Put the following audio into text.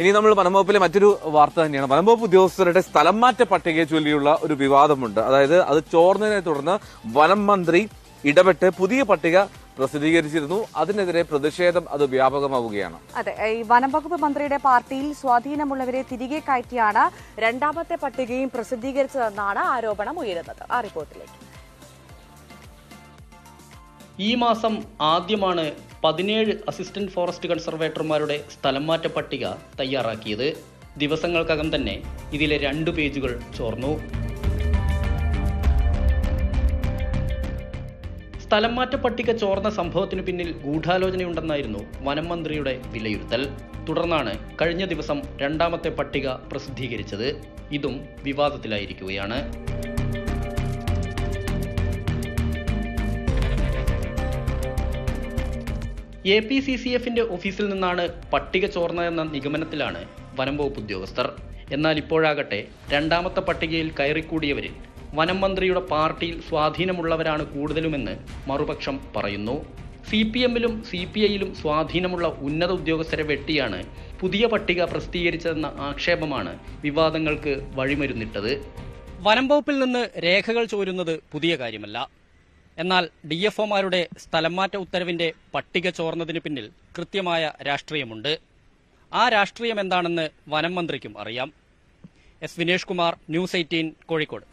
ഇനി നമ്മൾ വനംവകുപ്പിലെ മറ്റൊരു വാർത്ത തന്നെയാണ്. വനംവകുപ്പ് ഉദ്യോഗസ്ഥരുടെ സ്ഥലം മാറ്റ പട്ടികയെ ചൊല്ലിയുള്ള ഒരു വിവാദമുണ്ട്. അതായത് അത് ചോർന്നതിനെ തുടർന്ന് വനം മന്ത്രി ഇടപെട്ട് പുതിയ പട്ടിക പ്രസിദ്ധീകരിച്ചിരുന്നു. അതിനെതിരെ പ്രതിഷേധം അത് വ്യാപകമാവുകയാണ്. അതെ ഈ വനംവകുപ്പ് മന്ത്രിയുടെ പാർട്ടിയിൽ സ്വാധീനമുള്ളവരെ തിരികെ കയറ്റിയാണ് രണ്ടാമത്തെ പട്ടികയും പ്രസിദ്ധീകരിച്ചതെന്നാണ് ആരോപണം ഉയരുന്നത്. ആ റിപ്പോർട്ടിലേക്ക്. ഈ മാസം ആദ്യമാണ് പതിനേഴ് അസിസ്റ്റന്റ് ഫോറസ്റ്റ് കൺസർവേറ്റർമാരുടെ സ്ഥലം മാറ്റ പട്ടിക തയ്യാറാക്കിയത്. ദിവസങ്ങൾക്കകം തന്നെ ഇതിലെ രണ്ട് പേജുകൾ ചോർന്നു. സ്ഥലം മാറ്റ പട്ടിക ചോർന്ന സംഭവത്തിന് പിന്നിൽ ഗൂഢാലോചനയുണ്ടെന്നായിരുന്നു വനം മന്ത്രിയുടെ വിലയിരുത്തൽ. തുടർന്നാണ് കഴിഞ്ഞ ദിവസം രണ്ടാമത്തെ പട്ടിക പ്രസിദ്ധീകരിച്ചത്. ഇതും വിവാദത്തിലായിരിക്കുകയാണ്. എ പി സി സി എഫിന്റെ ഓഫീസിൽ നിന്നാണ് പട്ടിക ചോർന്നതെന്ന നിഗമനത്തിലാണ് വനം വകുപ്പ് ഉദ്യോഗസ്ഥർ. എന്നാൽ ഇപ്പോഴാകട്ടെ രണ്ടാമത്തെ പട്ടികയിൽ കയറിക്കൂടിയവരിൽ വനം മന്ത്രിയുടെ പാർട്ടിയിൽ സ്വാധീനമുള്ളവരാണ് കൂടുതലുമെന്ന് മറുപക്ഷം പറയുന്നു. സി പി എമ്മിലും സി പി ഐയിലും സ്വാധീനമുള്ള ഉന്നത ഉദ്യോഗസ്ഥരെ വെട്ടിയാണ് പുതിയ പട്ടിക പ്രസിദ്ധീകരിച്ചതെന്ന ആക്ഷേപമാണ് വിവാദങ്ങൾക്ക് വഴിമരുന്നിട്ടത്. വനം വകുപ്പിൽ നിന്ന് രേഖകൾ ചോരുന്നത് പുതിയ കാര്യമല്ല. എന്നാൽ ഡി എഫ് ഒമാരുടെ സ്ഥലംമാറ്റ ഉത്തരവിന്റെ പട്ടിക ചോർന്നതിന് പിന്നിൽ കൃത്യമായ രാഷ്ട്രീയമുണ്ട്. ആ രാഷ്ട്രീയം എന്താണെന്ന് വനം മന്ത്രിക്കും അറിയാം. S Vinesh Kumar news eighteen Kozhikode.